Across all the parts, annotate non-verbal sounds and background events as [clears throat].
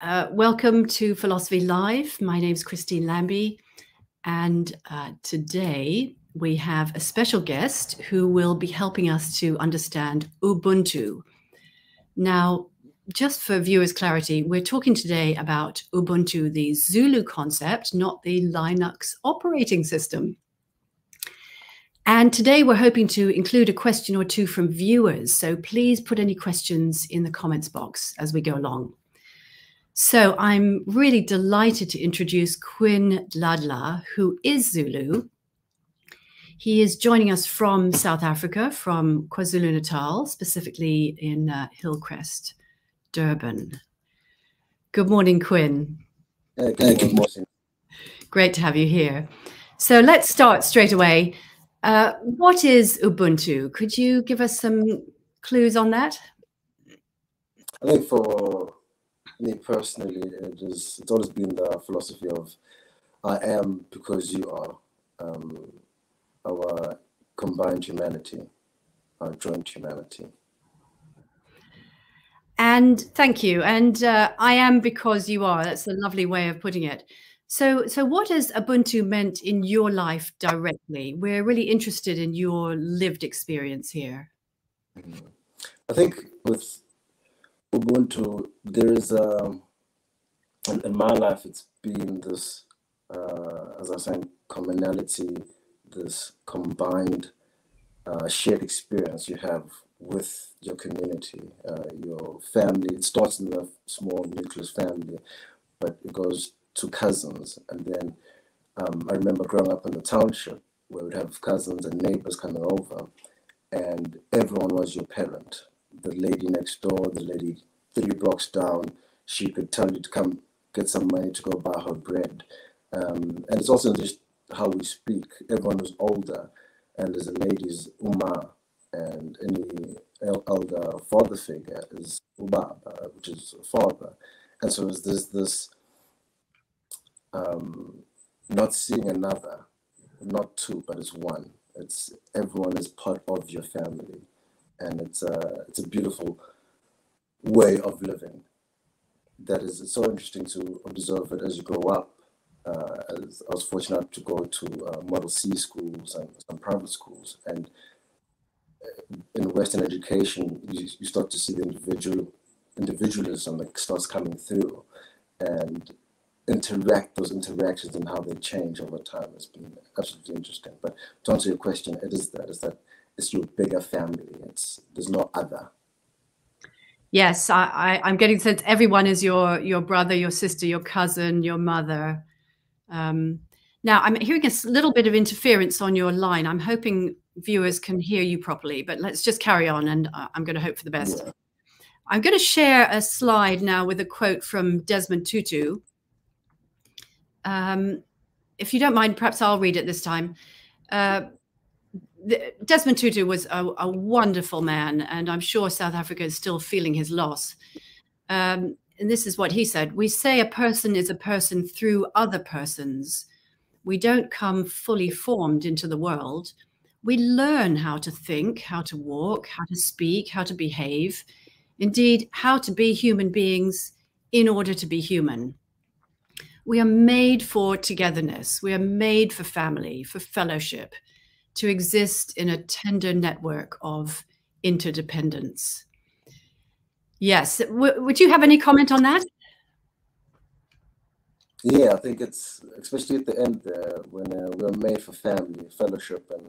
Uh, welcome to Philosophy Live. My name is Christine Lambie, and uh, today we have a special guest who will be helping us to understand Ubuntu. Now, just for viewers' clarity, we're talking today about Ubuntu, the Zulu concept, not the Linux operating system. And today we're hoping to include a question or two from viewers. So please put any questions in the comments box as we go along. So I'm really delighted to introduce Qin Dladla, who is Zulu. He is joining us from South Africa, from KwaZulu Natal, specifically in uh, Hillcrest, Durban. Good morning, Qin. Uh, good morning. Great to have you here. So let's start straight away. Uh, what is Ubuntu? Could you give us some clues on that? I think for me personally, it is, it's always been the philosophy of I am because you are. Um, our combined humanity, our joint humanity. And thank you. And uh, I am because you are. That's a lovely way of putting it. So, so what has Ubuntu meant in your life directly? We're really interested in your lived experience here. I think with Ubuntu, there is a, um, in, in my life, it's been this, uh, as I saying, commonality, this combined uh, shared experience you have with your community, uh, your family. It starts in the small nucleus family, but it goes to cousins. And then um, I remember growing up in the township where we'd have cousins and neighbors coming over, and everyone was your parent the lady next door, the lady three blocks down, she could tell you to come get some money to go buy her bread. Um, and it's also just how we speak. Everyone who's older, and as a lady's Uma, and any elder father figure is Ubaba, which is father. And so there's this um, not seeing another, not two, but it's one. It's everyone is part of your family and it's a it's a beautiful way of living. That is so interesting to observe it as you grow up. Uh, as I was fortunate to go to uh, Model C schools and some private schools, and uh, in Western education, you, you start to see the individual individualism that starts coming through, and interact those interactions and how they change over time has been absolutely interesting. But to answer your question, it is that is that it's your bigger family. It's there's no other. Yes, I, I, am getting the sense everyone is your your brother, your sister, your cousin, your mother. Um, now I'm hearing a little bit of interference on your line. I'm hoping viewers can hear you properly, but let's just carry on, and uh, I'm going to hope for the best. Yeah. I'm going to share a slide now with a quote from Desmond Tutu. Um, if you don't mind, perhaps I'll read it this time. Uh, Desmond Tutu was a, a, wonderful man, and I'm sure South Africa is still feeling his loss. Um, and this is what he said We say a person is a person through other persons. We don't come fully formed into the world. We learn how to think, how to walk, how to speak, how to behave, indeed, how to be human beings in order to be human. We are made for togetherness, we are made for family, for fellowship to exist in a tender network of interdependence. Yes. W would you have any comment on that? Yeah, I think it's especially at the end there when uh, we're made for family, fellowship, and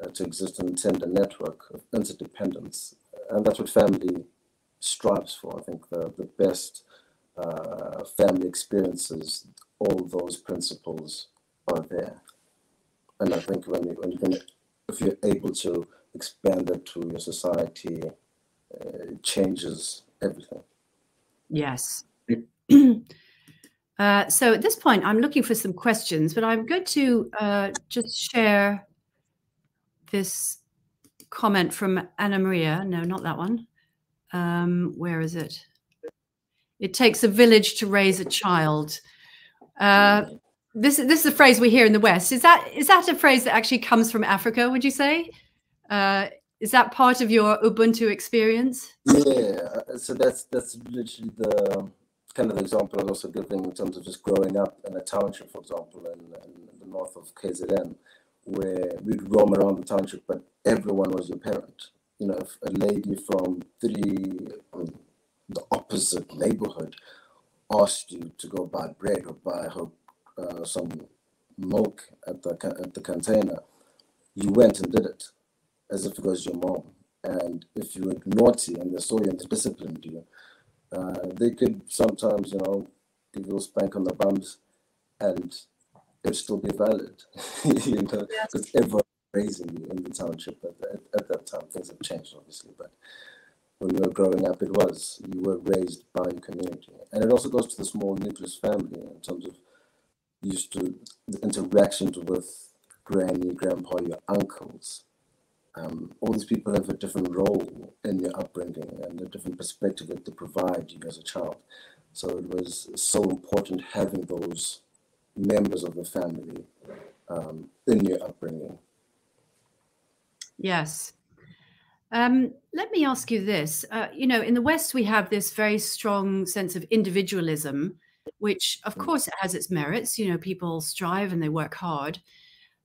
uh, to exist in a tender network of interdependence. And that's what family strives for. I think the, the best uh, family experiences, all those principles are there. And I think when you, when you can, if you're able to expand it to your society, uh, it changes everything. Yes. [clears throat] uh, so at this point, I'm looking for some questions, but I'm going to uh, just share this comment from Anna Maria. No, not that one. Um, where is it? It takes a village to raise a child. Uh, this this is a phrase we hear in the West. Is that is that a phrase that actually comes from Africa? Would you say? Uh, is that part of your Ubuntu experience? Yeah, so that's that's literally the kind of the example I was also giving in terms of just growing up in a township, for example, in, in the north of KZN, where we'd roam around the township, but everyone was your parent. You know, if a lady from three, the opposite neighborhood asked you to go buy bread or buy her uh, some milk at the at the container, you went and did it as if it was your mom. And if you were naughty and they saw you and they disciplined you, uh, they could sometimes, you know, give you a spank on the bums and it'd still be valid, [laughs] you know, because everyone raising you in the township at, at, at, that time. Things have changed, obviously, but when you were growing up, it was you were raised by your community, and it also goes to the small nucleus family in terms of used to the interactions with granny, grandpa, your uncles. Um, all these people have a different role in your upbringing and a different perspective that they provide you as a child. So it was so important having those members of the family um, in your upbringing. Yes. Um, let me ask you this. Uh, you know, in the West, we have this very strong sense of individualism, which, of mm. course, it has its merits. You know, people strive and they work hard.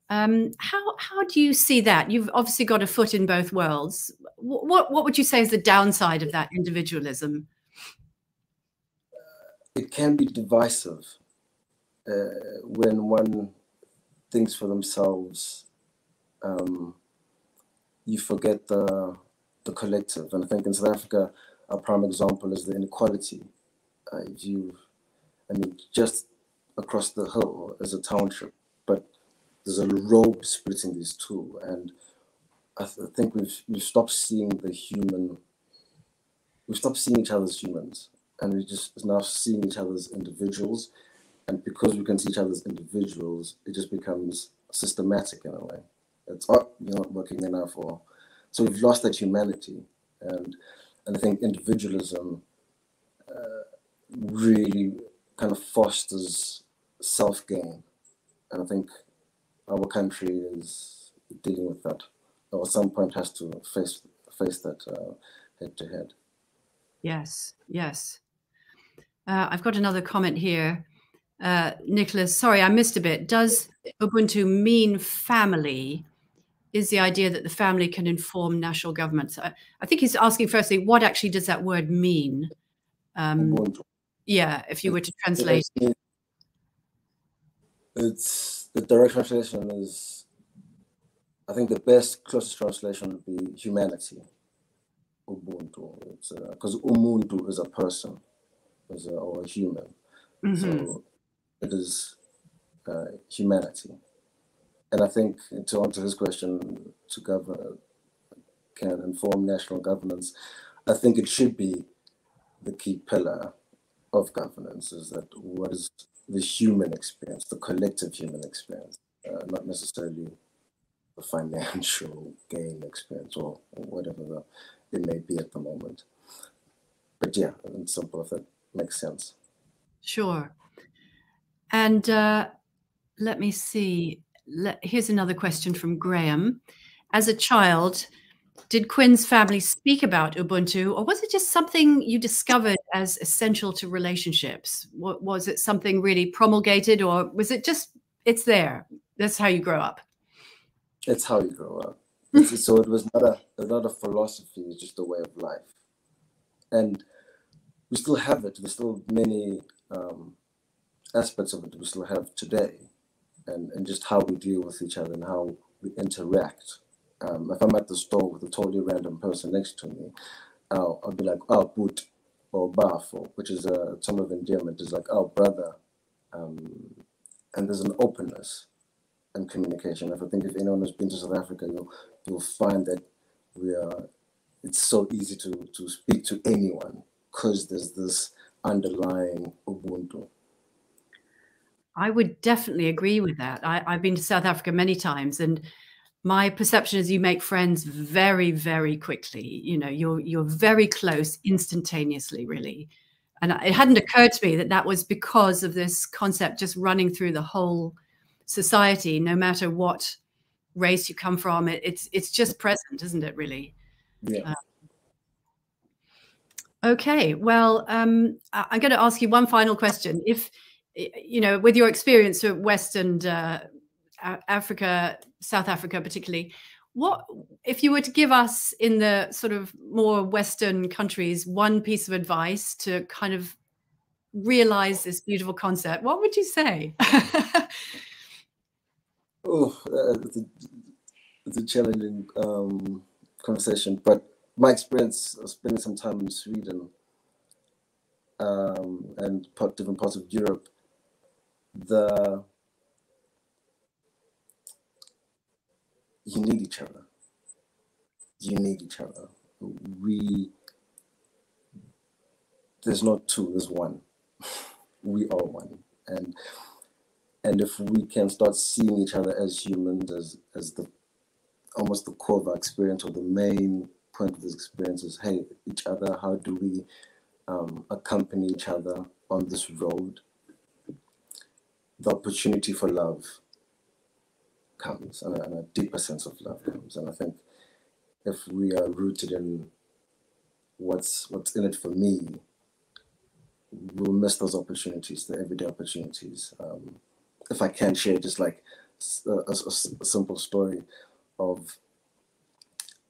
Um, how how do you see that? You've obviously got a foot in both worlds. What what would you say is the downside of that individualism? It can be divisive uh, when one thinks for themselves. Um, you forget the the collective. And I think in South Africa, a prime example is the inequality. Uh, you, I mean, just across the hill is a township, but there's a road splitting these two, and I, th- I think we've we've stopped seeing the human. We've stopped seeing each other as humans, and we're just now seeing each other as individuals. And because we can see each other as individuals, it just becomes systematic in a way it's not you're not working enough or so we've lost that humanity and and I think individualism uh, really kind of fosters self gain and I think our country is dealing with that. Or at some point has to face face that uh, head to head. Yes yes. Uh, I've got another comment here. Uh, Nicholas, sorry, I missed a bit. Does Ubuntu mean family? Is the idea that the family can inform national governments. I, I think he's asking firstly, what actually does that word mean? Um, yeah, if you were to translate. It's the direct translation is, I think the best closest translation would be humanity. Ubuntu. Because uh, Umuntu is a person, is a, or a human. Mm -hmm. So it is uh, humanity and I think to answer his question, to govern can inform national governance. I think it should be the key pillar of governance is that what is the human experience, the collective human experience, uh, not necessarily the financial gain experience or, or whatever the, it may be at the moment. But yeah, in simple, if that makes sense. Sure. And uh, let me see here's another question from Graham. As a child, did Qin's family speak about Ubuntu, or was it just something you discovered as essential to relationships? Was it something really promulgated, or was it just it's there? That's how you grow up. It's how you grow up. [laughs] so it was not a not a philosophy; it's just a way of life, and we still have it. There's still many um, aspects of it we still have today and, and just how we deal with each other and how we interact. Um, if I'm at the store with a totally random person next to me, I'll, I'll be like, oh, boot or bafo, which is a term of endearment, is like, oh, brother. Um, and there's an openness and communication. If I think if anyone has been to South Africa, you'll, you'll find that we are, it's so easy to, to speak to anyone because there's this underlying Ubuntu. I would definitely agree with that. I, have been to South Africa many times, and my perception is you make friends very, very quickly. You know, you're you're very close instantaneously, really. And it hadn't occurred to me that that was because of this concept just running through the whole society, no matter what race you come from. It, it's it's just present, isn't it? Really. Yeah. Uh, Okay, well, um, I'm going to ask you one final question. If you know, with your experience at West and uh, Africa, South Africa, particularly, what if you were to give us in the sort of more Western countries one piece of advice to kind of realize this beautiful concept? What would you say? [laughs] oh, uh, it's, a, challenging um, conversation, but my experience of spending some time in Sweden um, and part, different parts of Europe, the you need each other. You need each other. We there's not two, there's one. [laughs] we are one, and and if we can start seeing each other as humans, as as the almost the core of our experience or the main point of this experience is hey each other how do we um, accompany each other on this road the opportunity for love comes and a, and a deeper sense of love comes and i think if we are rooted in what's what's in it for me we'll miss those opportunities the everyday opportunities um, if i can share just like a, a, a simple story of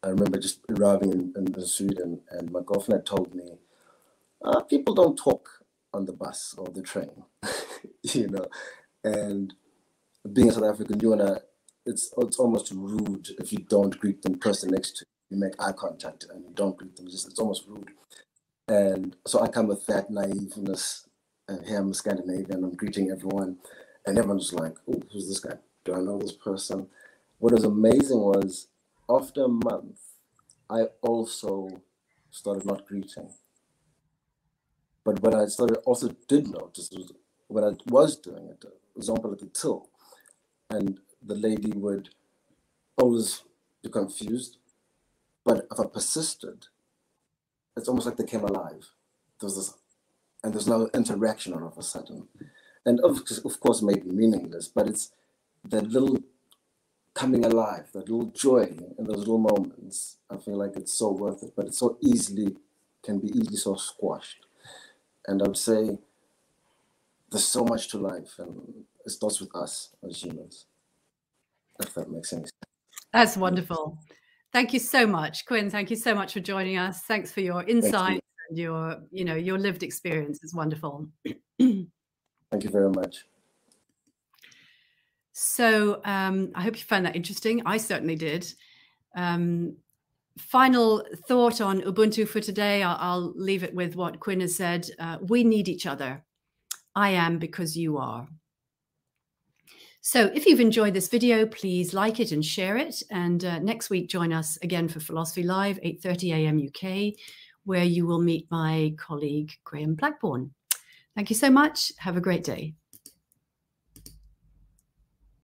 I remember just arriving in, in Sweden, and my girlfriend told me, uh, "People don't talk on the bus or the train," [laughs] you know. And being a South African, you wanna, it's it's almost rude if you don't greet the person next to you. You make eye contact and you don't greet them. It's just it's almost rude. And so I come with that naiveness, and here I'm Scandinavian. I'm greeting everyone, and everyone's like, "Oh, who's this guy? Do I know this person?" What was amazing was after a month, I also started not greeting. But what I started also did notice was when I was doing it, example, at the till, and the lady would always be confused. But if I persisted, it's almost like they came alive. There's this, and there's no interaction all of a sudden. And of, of course, maybe meaningless, but it's that little coming alive, that little joy in those little moments. I feel like it's so worth it, but it's so easily can be easily so squashed. And I would say there's so much to life, and it starts with us as humans. If that makes sense. That's wonderful. Thank you so much, Qin. Thank you so much for joining us. Thanks for your insight you. and your, you know, your lived experience. It's wonderful. [clears throat] Thank you very much. So um, I hope you found that interesting. I certainly did. Um, final thought on Ubuntu for today. I'll, I'll, leave it with what Qin has said. Uh, we need each other. I am because you are. So if you've enjoyed this video, please like it and share it. And uh, next week, join us again for Philosophy Live, 8.30 a.m. UK, where you will meet my colleague, Graham Blackburn. Thank you so much. Have a great day.